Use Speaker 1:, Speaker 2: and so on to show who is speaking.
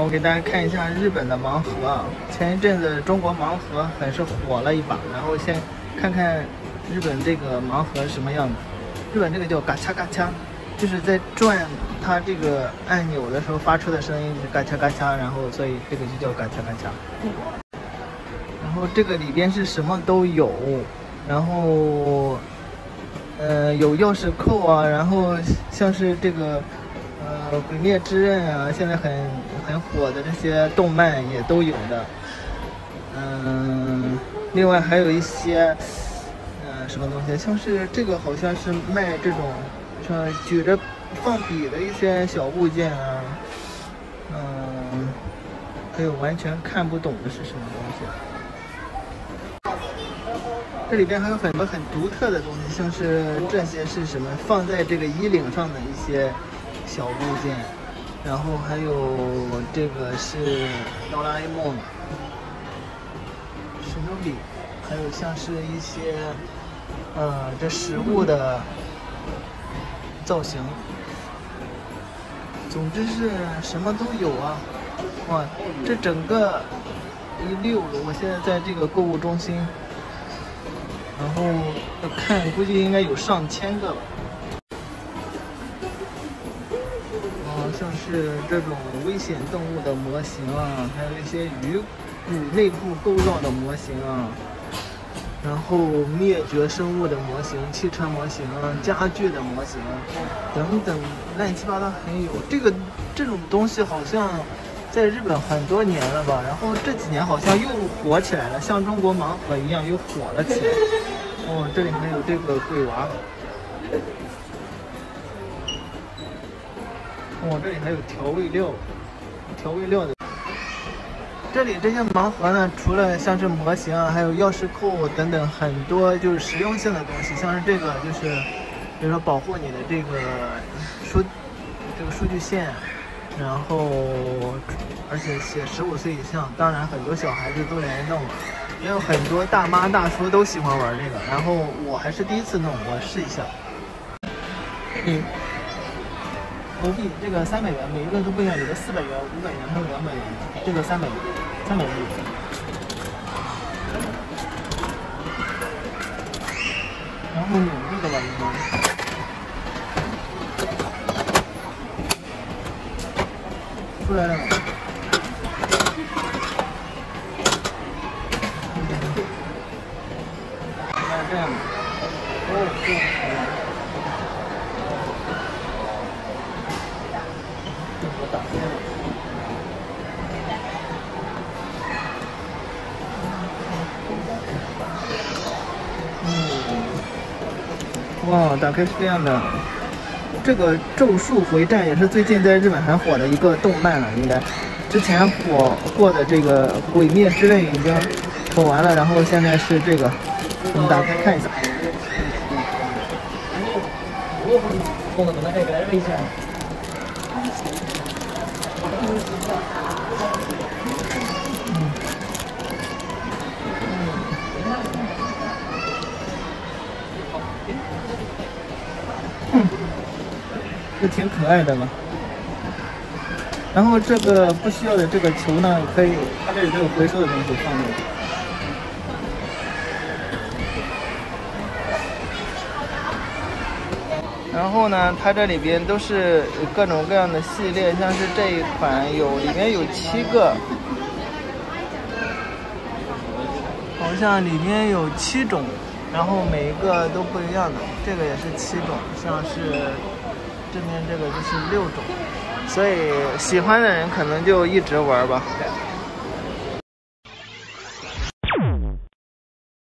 Speaker 1: 我给大家看一下日本的盲盒啊。前一阵子中国盲盒很是火了一把，然后先看看日本这个盲盒什么样子。日本这个叫嘎嚓嘎嚓，就是在转它这个按钮的时候发出的声音是嘎嚓嘎嚓，然后所以这个就叫嘎嚓嘎嚓。然后这个里边是什么都有，然后呃有钥匙扣啊，然后像是这个。鬼灭之刃啊，现在很很火的这些动漫也都有的。嗯，另外还有一些，呃，什么东西，像是这个好像是卖这种，像举着放笔的一些小物件啊。嗯，还有完全看不懂的是什么东西。这里边还有很多很独特的东西，像是这些是什么？放在这个衣领上的一些。小物件，然后还有这个是哆啦 A 梦的、史努比，还有像是一些呃这食物的造型。总之是什么都有啊！哇，这整个一溜，我现在在这个购物中心，然后看估计应该有上千个。像是这种危险动物的模型啊，还有一些鱼骨内部构造的模型啊，然后灭绝生物的模型、汽车模型、家具的模型等等，乱七八糟还有这个这种东西好像在日本很多年了吧，然后这几年好像又火起来了，像中国盲盒一样又火了起来。哦，这里还有这个鬼娃。我，这里还有调味料，调味料的。这里这些盲盒呢，除了像是模型啊，还有钥匙扣等等很多就是实用性的东西，像是这个就是，比如说保护你的这个数这个数据线，然后而且写十五岁以上，当然很多小孩子都来弄，也有很多大妈大叔都喜欢玩这个，然后我还是第一次弄，我试一下。嗯。投币这个三百元，每一个都不一样，有的四百元、五百元，还有两百元。这个三百元，三百元。然后扭这个吧，应该。出来了。这样。哦，对。哇，打开是这样的。这个《咒术回战》也是最近在日本很火的一个动漫了，应该。之前火过的这个《鬼灭之刃》已经火完了，然后现在是这个，我们打开看一下。这挺可爱的嘛。然后这个不需要的这个球呢，可以，它这里都有回收的东西放着。然后呢，它这里边都是各种各样的系列，像是这一款有，里面有七个，好像里面有七种，然后每一个都不一样的。这个也是七种，像是。这边这个就是六种，所以喜欢的人可能就一直玩吧。